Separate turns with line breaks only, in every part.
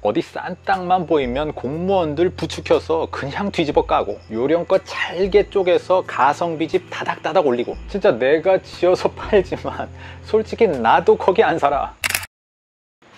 어디 싼 땅만 보이면 공무원들 부추켜서 그냥 뒤집어 까고 요령껏 잘게 쪼개서 가성비 집 다닥다닥 올리고. 진짜 내가 지어서 팔지만 솔직히 나도 거기 안 살아.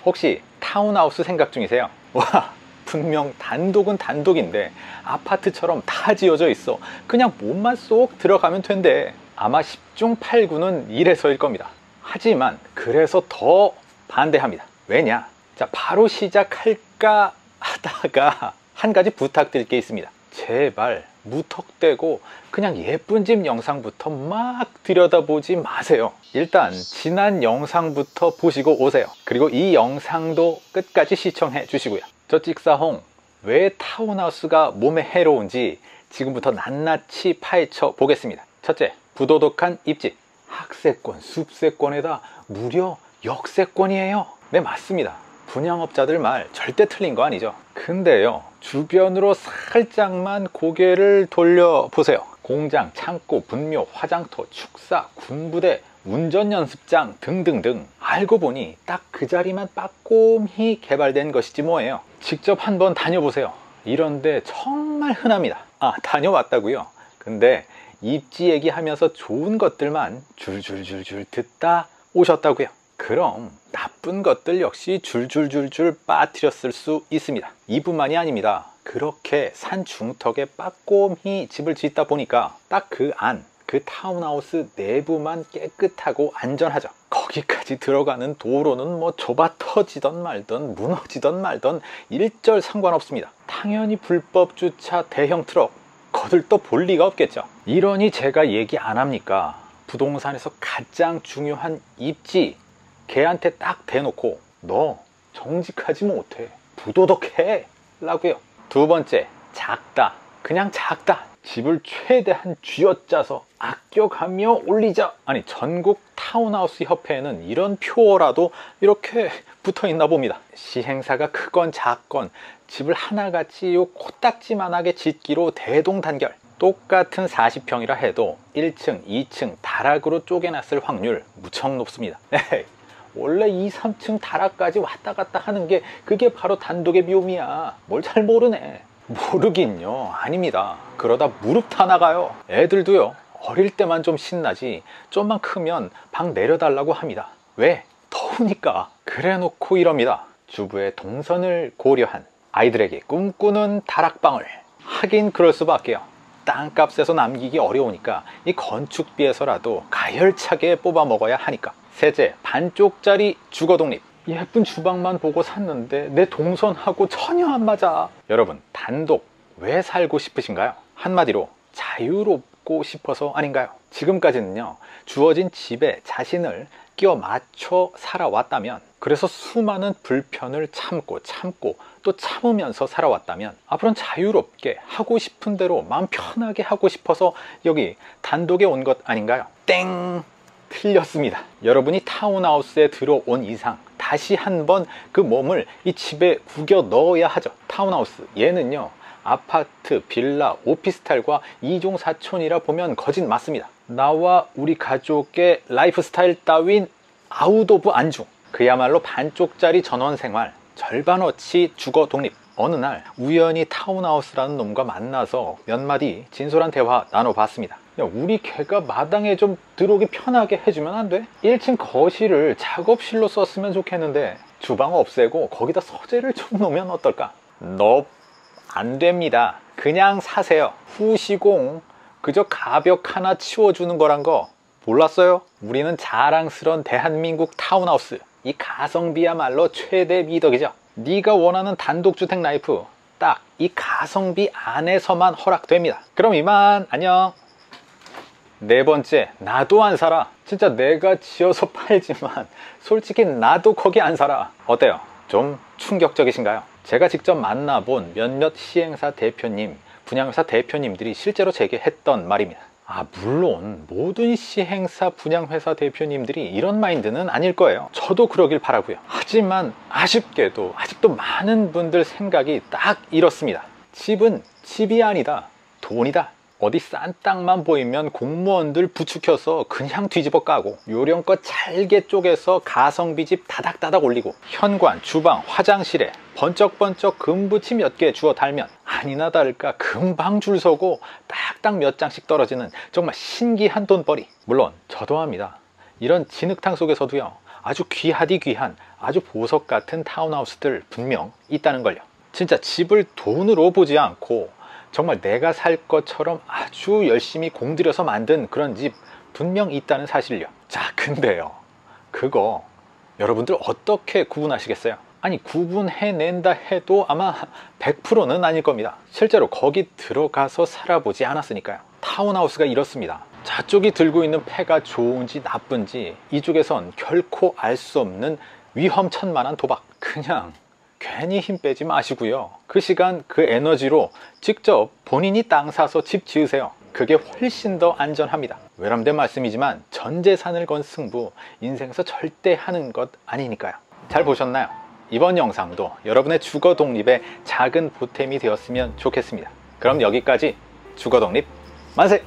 혹시 타운하우스 생각 중이세요? 와 분명 단독은 단독인데 아파트처럼 다 지어져 있어. 그냥 몸만 쏙 들어가면 된대. 아마 10중 8구는 이래서일 겁니다. 하지만 그래서 더 반대합니다. 왜냐 자 바로 시작할까 하다가 한 가지 부탁드릴 게 있습니다. 제발 무턱대고 그냥 예쁜 집 영상부터 막 들여다보지 마세요. 일단 지난 영상부터 보시고 오세요. 그리고 이 영상도 끝까지 시청해 주시고요. 저 찍사홍 왜 타운하우스가 몸에 해로운지 지금부터 낱낱이 파헤쳐 보겠습니다. 첫째 부도덕한 입지. 학세권 숲세권에다 무려 역세권이에요. 네 맞습니다 분양업자들 말 절대 틀린 거 아니죠? 근데요 주변으로 살짝만 고개를 돌려보세요. 공장, 창고, 분묘, 화장터, 축사, 군부대, 운전연습장 등등등. 알고 보니 딱 그 자리만 빠꼼히 개발된 것이지 뭐예요? 직접 한번 다녀보세요. 이런데 정말 흔합니다. 아 다녀왔다고요? 근데 입지 얘기하면서 좋은 것들만 줄줄줄줄 듣다 오셨다고요 그럼 나쁜 것들 역시 줄줄줄줄 빠뜨렸을 수 있습니다. 이뿐만이 아닙니다. 그렇게 산 중턱에 빠꼼히 집을 짓다 보니까 딱 그 안, 그 타운하우스 내부만 깨끗하고 안전하죠. 거기까지 들어가는 도로는 뭐 좁아 터지던 말던 무너지던 말던 일절 상관없습니다. 당연히 불법 주차 대형 트럭 거들떠 볼 리가 없겠죠. 이러니 제가 얘기 안 합니까? 부동산에서 가장 중요한 입지 걔한테 딱 대놓고 너 정직하지 못해. 부도덕해. 라고요. 두 번째 작다. 그냥 작다. 집을 최대한 쥐어짜서 아껴가며 올리자. 아니 전국 타운하우스 협회에는 이런 표어라도 이렇게 붙어 있나 봅니다. 시행사가 크건 작건 집을 하나같이 요 코딱지만하게 짓기로 대동단결. 똑같은 40평이라 해도 1층, 2층 다락으로 쪼개놨을 확률 무척 높습니다 원래 2, 3층 다락까지 왔다 갔다 하는 게 그게 바로 단독의 비움이야. 뭘 잘 모르네. 모르긴요. 아닙니다. 그러다 무릎 타 나가요. 애들도요 어릴 때만 좀 신나지 좀만 크면 방 내려달라고 합니다. 왜? 더우니까. 그래 놓고 이럽니다. 주부의 동선을 고려한 아이들에게 꿈꾸는 다락방을. 하긴 그럴 수밖에요. 땅값에서 남기기 어려우니까 이 건축비에서라도 가열차게 뽑아 먹어야 하니까 셋째 반쪽짜리 주거 독립 예쁜 주방만 보고 샀는데 내 동선하고 전혀 안 맞아 여러분 단독 왜 살고 싶으신가요? 한마디로 자유롭고 싶어서 아닌가요? 지금까지는요 주어진 집에 자신을 끼워 맞춰 살아왔다면 그래서 수많은 불편을 참고 참고 또 참으면서 살아왔다면 앞으로는 자유롭게 하고 싶은 대로 마음 편하게 하고 싶어서 여기 단독에 온 것 아닌가요? 땡! 틀렸습니다. 여러분이 타운하우스에 들어온 이상 다시 한번 그 몸을 이 집에 구겨 넣어야 하죠. 타운하우스. 얘는요 아파트, 빌라, 오피스텔과 이종사촌이라 보면 거진 맞습니다. 나와 우리 가족의 라이프 스타일 따윈 out of 안중. 그야말로 반쪽짜리 전원생활 절반어치 주거 독립. 어느 날 우연히 타운하우스라는 놈과 만나서 몇 마디 진솔한 대화 나눠봤습니다 야, 우리 개가 마당에 좀 들어오기 편하게 해주면 안 돼? 1층 거실을 작업실로 썼으면 좋겠는데 주방 없애고 거기다 서재를 좀 놓으면 어떨까? 너안 됩니다 그냥 사세요 후시공 그저 가벽 하나 치워주는 거란 거 몰랐어요? 우리는 자랑스런 대한민국 타운하우스 이 가성비야말로 최대 미덕이죠 네가 원하는 단독주택 life 딱 이 가성비 안에서만 허락됩니다 그럼 이만 안녕 네 번째 나도 안 살아. 진짜 내가 지어서 팔지만 솔직히 나도 거기 안 살아. 어때요? 좀 충격적이신가요? 제가 직접 만나본 몇몇 시행사 대표님 분양회사 대표님들이 실제로 제게 했던 말입니다. 아 물론 모든 시행사 분양회사 대표님들이 이런 마인드는 아닐 거예요. 저도 그러길 바라고요. 하지만 아쉽게도 아직도 많은 분들 생각이 딱 이렇습니다. 집은 집이 아니다. 돈이다 어디 싼 땅만 보이면 공무원들 부추켜서 그냥 뒤집어 까고 요령껏 잘게 쪼개서 가성비 집 다닥다닥 올리고 현관, 주방, 화장실에 번쩍번쩍 금붙이 몇 개 주워 달면 아니나 다를까 금방 줄 서고 딱딱 몇 장씩 떨어지는 정말 신기한 돈벌이. 물론 저도 합니다. 이런 진흙탕 속에서도요 아주 귀하디 귀한 아주 보석 같은 타운하우스들 분명 있다는 걸요. 진짜 집을 돈으로 보지 않고 정말 내가 살 것처럼 아주 열심히 공들여서 만든 그런 집 분명 있다는 사실요. 자, 근데요. 그거 여러분들 어떻게 구분하시겠어요? 아니, 구분해낸다 해도 아마 100%는 아닐 겁니다. 실제로 거기 들어가서 살아보지 않았으니까요. 타운하우스가 이렇습니다. 저쪽이 들고 있는 패가 좋은지 나쁜지 이쪽에선 결코 알 수 없는 위험천만한 도박. 그냥 괜히 힘 빼지 마시고요. 그 시간, 그 에너지로 직접 본인이 땅 사서 집 지으세요. 그게 훨씬 더 안전합니다. 외람된 말씀이지만 전 재산을 건 승부 인생에서 절대 하는 것 아니니까요. 잘 보셨나요? 이번 영상도 여러분의 주거 독립에 작은 보탬이 되었으면 좋겠습니다. 그럼 여기까지 주거 독립 만세!